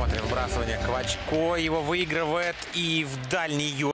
Смотрим вбрасывание Квачко. Его выигрывает и в дальний юг.